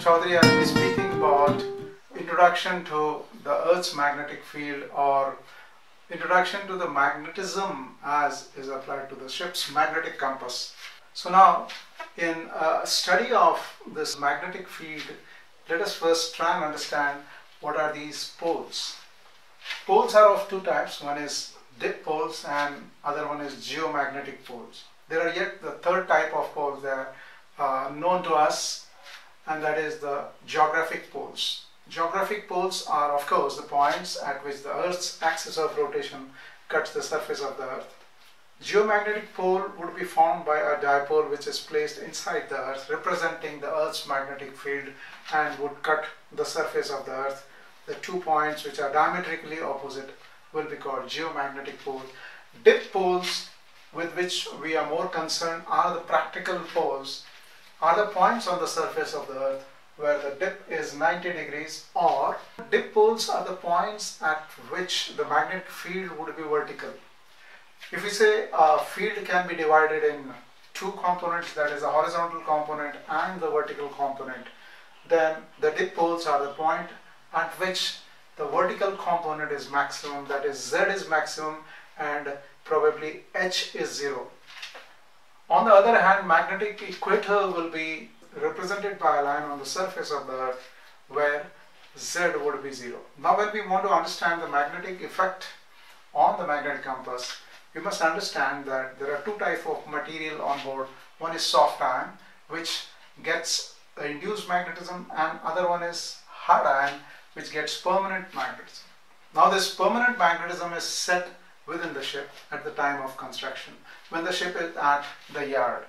Chaudhari. I will be speaking about introduction to the Earth's magnetic field or introduction to the magnetism as is applied to the ship's magnetic compass. So now in a study of this magnetic field, let us first try and understand what are these poles. Poles are of two types. One is dip poles and other one is geomagnetic poles. There are yet the third type of poles that are uh, known to us and that is the geographic poles. Geographic poles are of course the points at which the Earth's axis of rotation cuts the surface of the Earth. Geomagnetic pole would be formed by a dipole which is placed inside the Earth representing the Earth's magnetic field and would cut the surface of the Earth. The two points which are diametrically opposite will be called geomagnetic pole. Dip poles with which we are more concerned are the practical poles are the points on the surface of the earth where the dip is 90 degrees or dip poles are the points at which the magnetic field would be vertical. If we say a field can be divided in two components that is a horizontal component and the vertical component then the dip poles are the point at which the vertical component is maximum that is Z is maximum and probably H is 0. On the other hand, magnetic equator will be represented by a line on the surface of the earth where Z would be 0. Now when we want to understand the magnetic effect on the magnetic compass, we must understand that there are two types of material on board. One is soft iron which gets induced magnetism and other one is hard iron which gets permanent magnetism. Now this permanent magnetism is set within the ship at the time of construction when the ship is at the yard.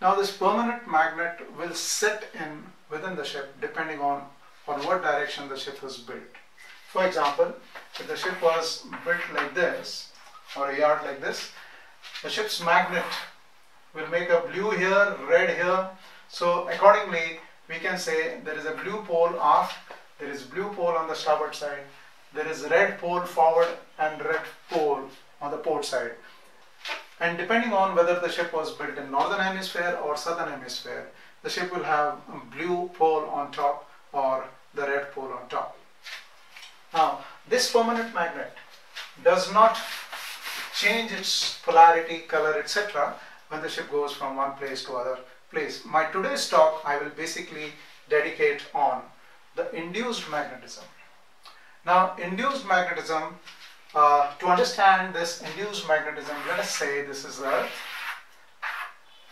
Now this permanent magnet will sit in within the ship depending on on what direction the ship was built. For example, if the ship was built like this or a yard like this, the ship's magnet will make a blue here, red here. So accordingly, we can say there is a blue pole aft, there is blue pole on the starboard side, there is red pole forward and red pole on the port side. And depending on whether the ship was built in northern hemisphere or southern hemisphere, the ship will have a blue pole on top or the red pole on top. Now, this permanent magnet does not change its polarity, color, etc. when the ship goes from one place to other place. My today's talk I will basically dedicate on the induced magnetism. Now, induced magnetism uh, to understand this induced magnetism, let us say this is Earth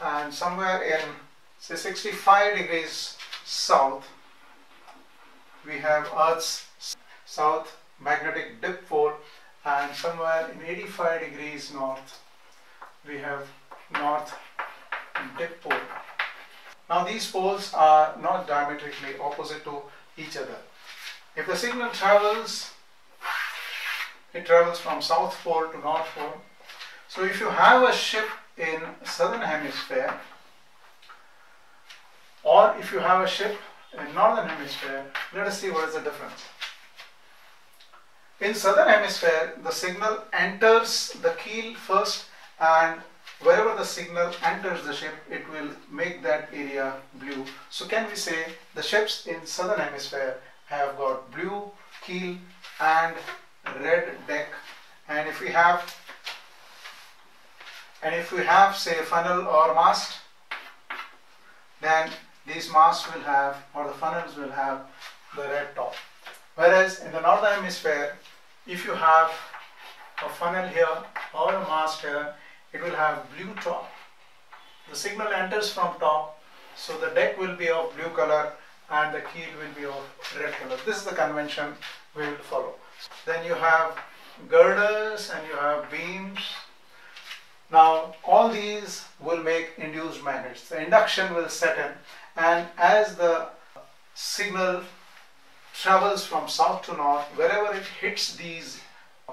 and somewhere in say 65 degrees south we have Earth's south magnetic dip pole and somewhere in 85 degrees north we have north dip pole. Now these poles are not diametrically opposite to each other. If the signal travels it travels from south pole to north pole. So if you have a ship in southern hemisphere or if you have a ship in northern hemisphere, let us see what is the difference. In southern hemisphere, the signal enters the keel first and wherever the signal enters the ship, it will make that area blue. So can we say the ships in southern hemisphere have got blue keel and red deck. And if we have and if we have say funnel or mast then these masts will have or the funnels will have the red top. Whereas in the northern hemisphere if you have a funnel here or a mast here it will have blue top. The signal enters from top so the deck will be of blue color and the keel will be of red color this is the convention we will follow then you have girders and you have beams. Now all these will make induced magnets. The induction will set in and as the signal travels from south to north, wherever it hits these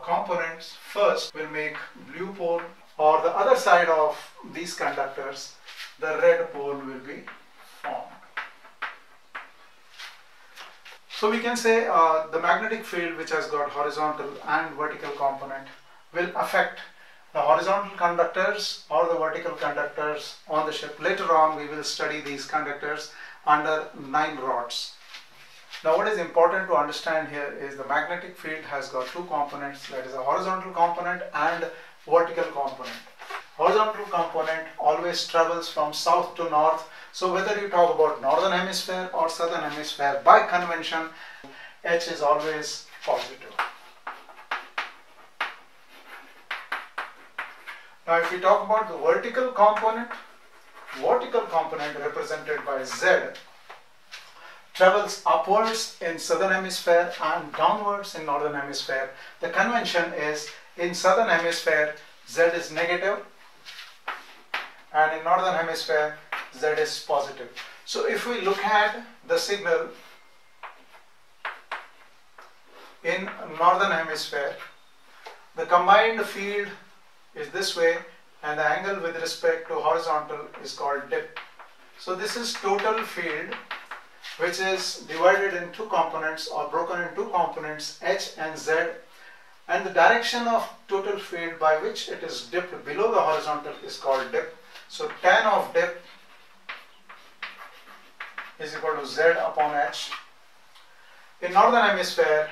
components first will make blue pole or the other side of these conductors, the red pole will be formed. So we can say uh, the magnetic field which has got horizontal and vertical component will affect the horizontal conductors or the vertical conductors on the ship. Later on we will study these conductors under 9 rods. Now what is important to understand here is the magnetic field has got two components that is a horizontal component and vertical component. Horizontal component always travels from south to north so whether you talk about northern hemisphere or southern hemisphere by convention H is always positive. Now if we talk about the vertical component, vertical component represented by Z travels upwards in southern hemisphere and downwards in northern hemisphere. The convention is in southern hemisphere Z is negative and in northern hemisphere Z is positive. So if we look at the signal in northern hemisphere, the combined field is this way and the angle with respect to horizontal is called dip. So this is total field which is divided in two components or broken in two components H and Z and the direction of total field by which it is dipped below the horizontal is called dip. So tan of dip is equal to Z upon H. In northern hemisphere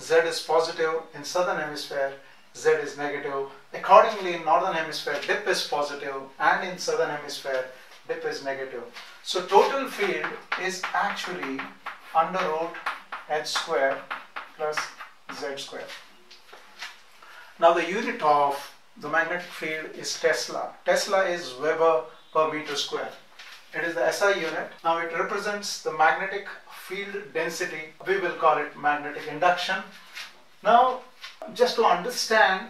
Z is positive, in southern hemisphere Z is negative. Accordingly, in northern hemisphere, dip is positive and in southern hemisphere, dip is negative. So total field is actually under root h square plus z square. Now the unit of the magnetic field is Tesla. Tesla is Weber per meter square. It is the SI unit. Now it represents the magnetic field density. We will call it magnetic induction. Now just to understand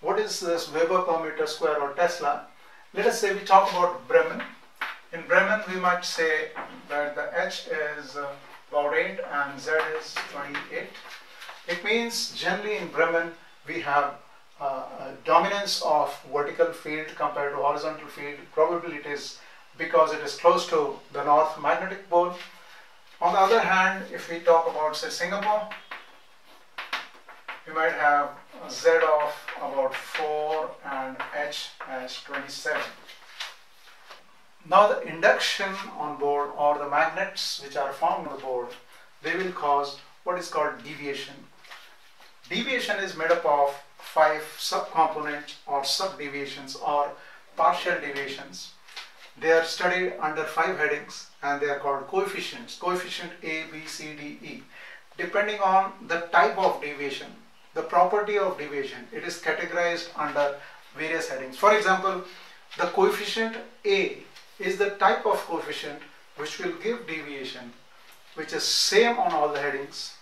what is this Weber per meter square or Tesla, let us say we talk about Bremen. In Bremen, we might say that the H is uh, about 8 and Z is 28. It means generally in Bremen, we have uh, a dominance of vertical field compared to horizontal field. Probably it is because it is close to the north magnetic pole. On the other hand, if we talk about say Singapore, we might have Z of about 4 and H as 27. Now the induction on board or the magnets which are formed on the board, they will cause what is called deviation. Deviation is made up of five subcomponents or subdeviations or partial deviations. They are studied under five headings and they are called coefficients, coefficient A, B, C, D, E. Depending on the type of deviation, the property of deviation, it is categorized under various headings. For example, the coefficient A is the type of coefficient which will give deviation which is same on all the headings,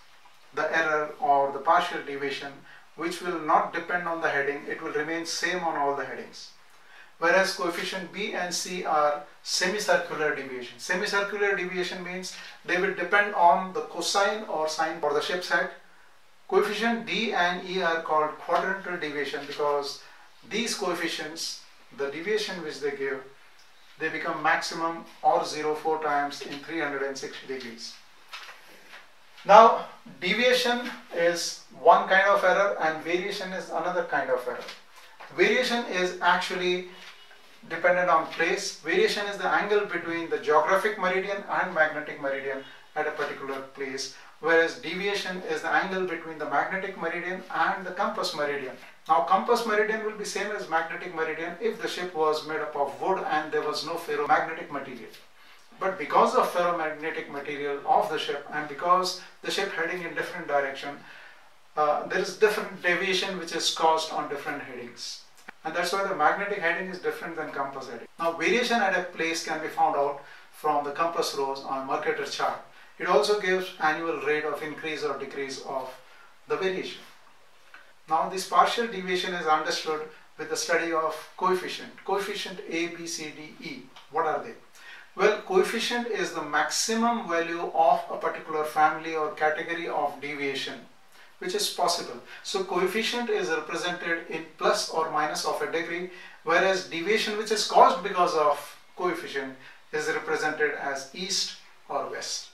the error or the partial deviation which will not depend on the heading, it will remain same on all the headings. Whereas coefficient B and C are semicircular deviation. Semicircular deviation means they will depend on the cosine or sine for the ship's head Coefficient D and E are called quadrantal deviation because these coefficients, the deviation which they give, they become maximum or zero four times in 360 degrees. Now deviation is one kind of error and variation is another kind of error. Variation is actually dependent on place. Variation is the angle between the geographic meridian and magnetic meridian at a particular place whereas deviation is the angle between the magnetic meridian and the compass meridian. Now compass meridian will be same as magnetic meridian if the ship was made up of wood and there was no ferromagnetic material. But because of ferromagnetic material of the ship and because the ship heading in different direction, uh, there is different deviation which is caused on different headings. And that's why the magnetic heading is different than compass heading. Now variation at a place can be found out from the compass rose on Mercator chart. It also gives annual rate of increase or decrease of the variation. Now this partial deviation is understood with the study of coefficient. Coefficient A, B, C, D, E. What are they? Coefficient is the maximum value of a particular family or category of deviation which is possible. So coefficient is represented in plus or minus of a degree whereas deviation which is caused because of coefficient is represented as east or west.